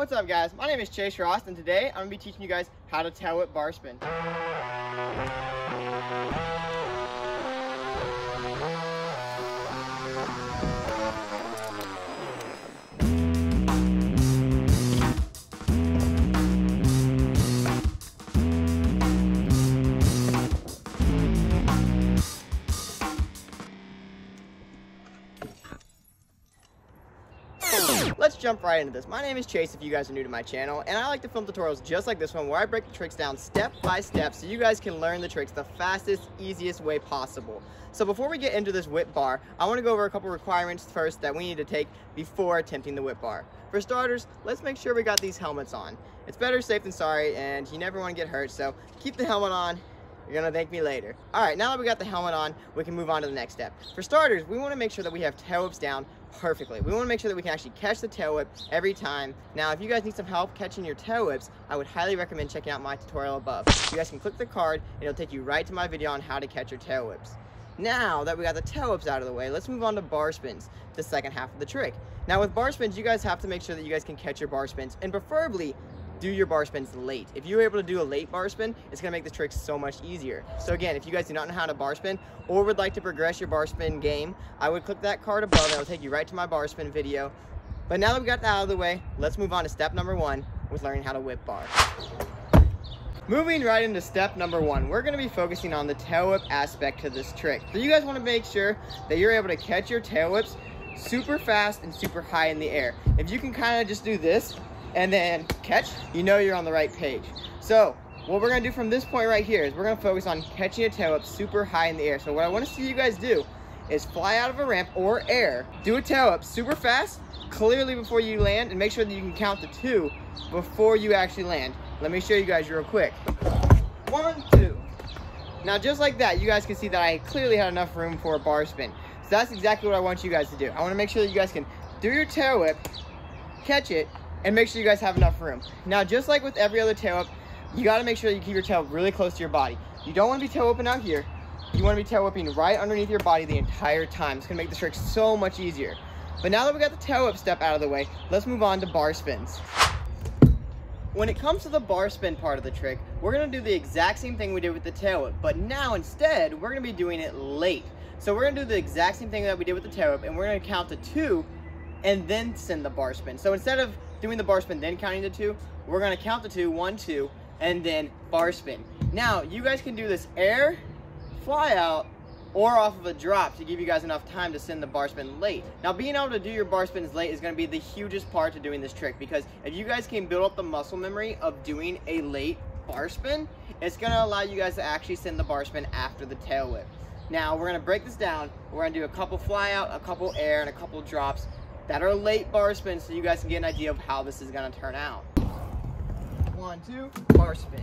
What's up guys? My name is Chase Rost and today I'm going to be teaching you guys how to tail whip bar spin. Jump right into this. My name is Chase if you guys are new to my channel, and I like to film tutorials just like this one where I break the tricks down step by step so you guys can learn the tricks the fastest, easiest way possible. So before we get into this whip bar, I want to go over a couple requirements first that we need to take before attempting the whip bar. For starters, let's make sure we got these helmets on. It's better safe than sorry, and you never want to get hurt, so keep the helmet on, you're gonna thank me later. All right, now that we got the helmet on, we can move on to the next step. For starters, we wanna make sure that we have tail whips down perfectly. We wanna make sure that we can actually catch the tail whip every time. Now, if you guys need some help catching your tail whips, I would highly recommend checking out my tutorial above. You guys can click the card, and it'll take you right to my video on how to catch your tail whips. Now that we got the tail whips out of the way, let's move on to bar spins, the second half of the trick. Now with bar spins, you guys have to make sure that you guys can catch your bar spins, and preferably do your bar spins late. If you're able to do a late bar spin, it's gonna make the trick so much easier. So again, if you guys do not know how to bar spin or would like to progress your bar spin game, I would click that card above and it'll take you right to my bar spin video. But now that we got that out of the way, let's move on to step number one with learning how to whip bar. Moving right into step number one, we're gonna be focusing on the tail whip aspect to this trick. So you guys wanna make sure that you're able to catch your tail whips super fast and super high in the air. If you can kind of just do this and then catch, you know you're on the right page. So what we're gonna do from this point right here is we're gonna focus on catching a tail whip super high in the air. So what I wanna see you guys do is fly out of a ramp or air, do a tail whip super fast, clearly before you land, and make sure that you can count the two before you actually land. Let me show you guys real quick. One, two. Now just like that, you guys can see that I clearly had enough room for a bar spin. So that's exactly what I want you guys to do. I wanna make sure that you guys can do your tail whip, catch it, and make sure you guys have enough room. Now, just like with every other tail whip, you gotta make sure you keep your tail really close to your body. You don't wanna be tail whipping out here. You wanna be tail whipping right underneath your body the entire time. It's gonna make the trick so much easier. But now that we got the tail whip step out of the way, let's move on to bar spins. When it comes to the bar spin part of the trick, we're gonna do the exact same thing we did with the tail whip, but now instead, we're gonna be doing it late. So we're gonna do the exact same thing that we did with the tail whip, and we're gonna count to two, and then send the bar spin. So instead of doing the bar spin, then counting the two, we're gonna count the two, one, two, and then bar spin. Now, you guys can do this air, fly out, or off of a drop to give you guys enough time to send the bar spin late. Now, being able to do your bar spins late is gonna be the hugest part to doing this trick because if you guys can build up the muscle memory of doing a late bar spin, it's gonna allow you guys to actually send the bar spin after the tail whip. Now, we're gonna break this down. We're gonna do a couple fly out, a couple air, and a couple drops that are late bar spins so you guys can get an idea of how this is gonna turn out. One, two, bar spin.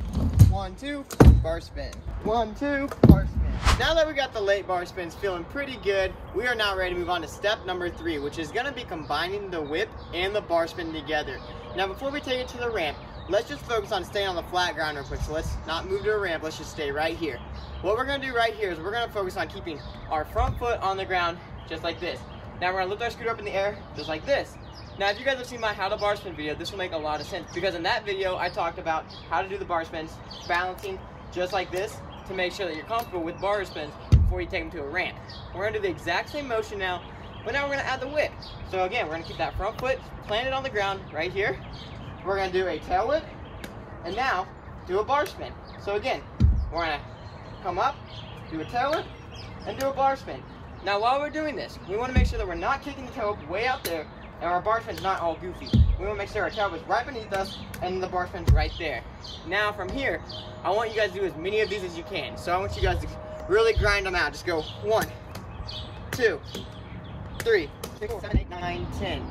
One, two, bar spin. One, two, bar spin. Now that we got the late bar spins feeling pretty good, we are now ready to move on to step number three, which is gonna be combining the whip and the bar spin together. Now before we take it to the ramp, let's just focus on staying on the flat ground real quick. So let's not move to a ramp, let's just stay right here. What we're gonna do right here is we're gonna focus on keeping our front foot on the ground just like this. Now we're gonna lift our scooter up in the air, just like this. Now if you guys have seen my how to bar spin video, this will make a lot of sense because in that video I talked about how to do the bar spins, balancing just like this to make sure that you're comfortable with bar spins before you take them to a ramp. We're gonna do the exact same motion now, but now we're gonna add the whip. So again, we're gonna keep that front foot planted on the ground right here. We're gonna do a tail whip, and now do a bar spin. So again, we're gonna come up, do a tail whip, and do a bar spin. Now while we're doing this, we want to make sure that we're not kicking the tail way out there and our bar spin's not all goofy. We want to make sure our tail is right beneath us and the bar spin's right there. Now from here, I want you guys to do as many of these as you can. So I want you guys to really grind them out. Just go one, two, three, six, seven, eight, nine, ten.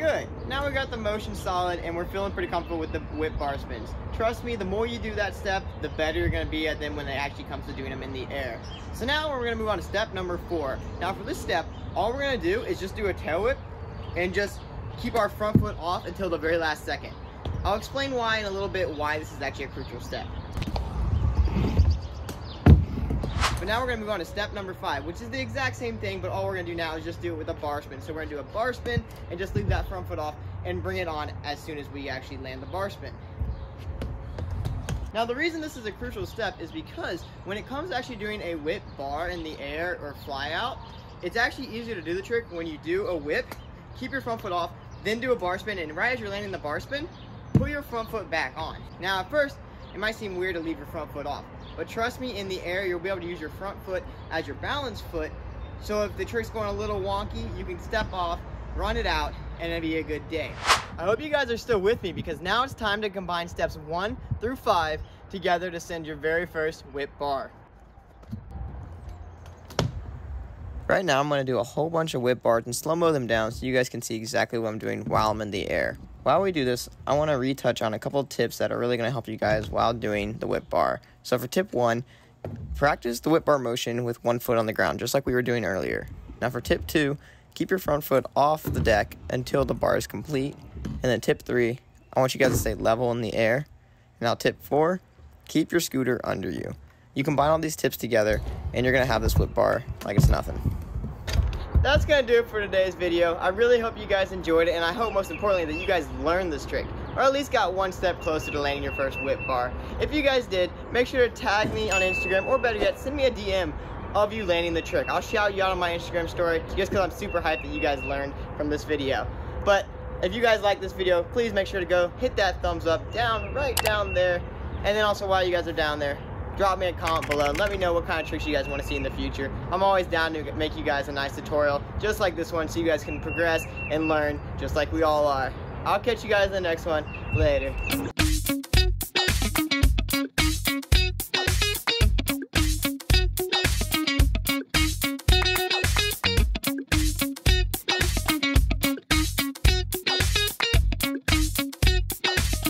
Good. Now we got the motion solid and we're feeling pretty comfortable with the whip bar spins. Trust me, the more you do that step, the better you're gonna be at them when it actually comes to doing them in the air. So now we're gonna move on to step number four. Now for this step, all we're gonna do is just do a tail whip and just keep our front foot off until the very last second. I'll explain why in a little bit why this is actually a crucial step. But now we're gonna move on to step number five, which is the exact same thing, but all we're gonna do now is just do it with a bar spin. So we're gonna do a bar spin and just leave that front foot off and bring it on as soon as we actually land the bar spin. Now the reason this is a crucial step is because when it comes to actually doing a whip bar in the air or fly out, it's actually easier to do the trick when you do a whip, keep your front foot off, then do a bar spin, and right as you're landing the bar spin, put your front foot back on. Now at first, it might seem weird to leave your front foot off, but trust me, in the air, you'll be able to use your front foot as your balance foot, so if the trick's going a little wonky, you can step off, run it out, and it'll be a good day. I hope you guys are still with me because now it's time to combine steps one through five together to send your very first whip bar. Right now I'm going to do a whole bunch of whip bars and slow-mo them down so you guys can see exactly what I'm doing while I'm in the air. While we do this, I want to retouch on a couple tips that are really going to help you guys while doing the whip bar. So for tip one, practice the whip bar motion with one foot on the ground, just like we were doing earlier. Now for tip two, keep your front foot off the deck until the bar is complete and then tip three, I want you guys to stay level in the air. Now tip four, keep your scooter under you. You combine all these tips together and you're gonna have this whip bar like it's nothing. That's gonna do it for today's video. I really hope you guys enjoyed it and I hope most importantly that you guys learned this trick or at least got one step closer to landing your first whip bar. If you guys did, make sure to tag me on Instagram or better yet, send me a DM of you landing the trick. I'll shout you out on my Instagram story just because I'm super hyped that you guys learned from this video. But if you guys like this video, please make sure to go hit that thumbs up down, right down there. And then also while you guys are down there, drop me a comment below and let me know what kind of tricks you guys want to see in the future. I'm always down to make you guys a nice tutorial, just like this one, so you guys can progress and learn just like we all are. I'll catch you guys in the next one. Later.